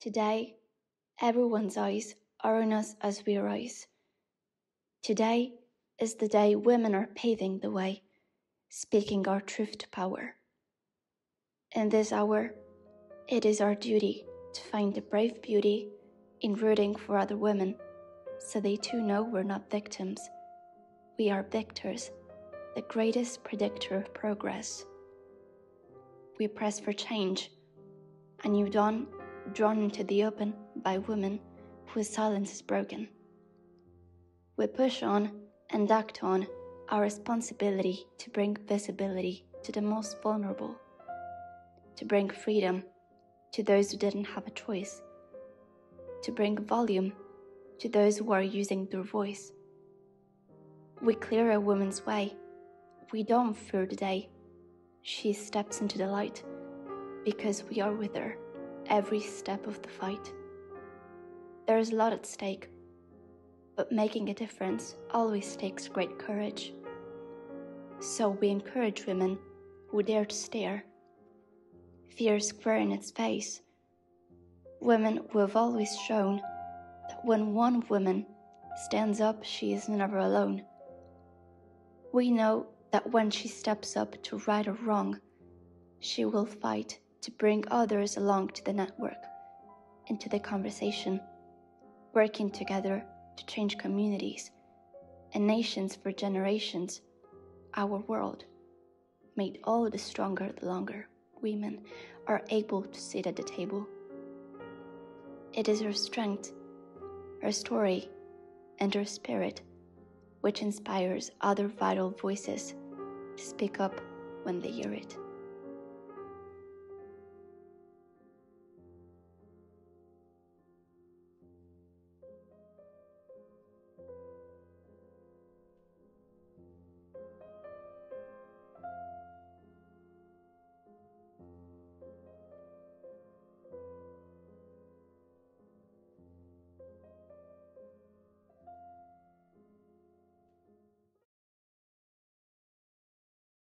Today, everyone's eyes are on us as we rise. Today is the day women are paving the way, speaking our truth to power. In this hour, it is our duty to find the brave beauty in rooting for other women so they too know we're not victims. We are victors, the greatest predictor of progress. We press for change, a new dawn drawn into the open by women whose silence is broken. We push on and act on our responsibility to bring visibility to the most vulnerable, to bring freedom to those who didn't have a choice, to bring volume to those who are using their voice. We clear a woman's way. We don't fear the day. She steps into the light because we are with her every step of the fight. There is a lot at stake, but making a difference always takes great courage. So we encourage women who dare to stare, fear square in its face, women who have always shown that when one woman stands up, she is never alone. We know that when she steps up to right or wrong, she will fight to bring others along to the network, into the conversation, working together to change communities and nations for generations, our world, made all the stronger the longer women are able to sit at the table. It is her strength, her story, and her spirit which inspires other vital voices to speak up when they hear it.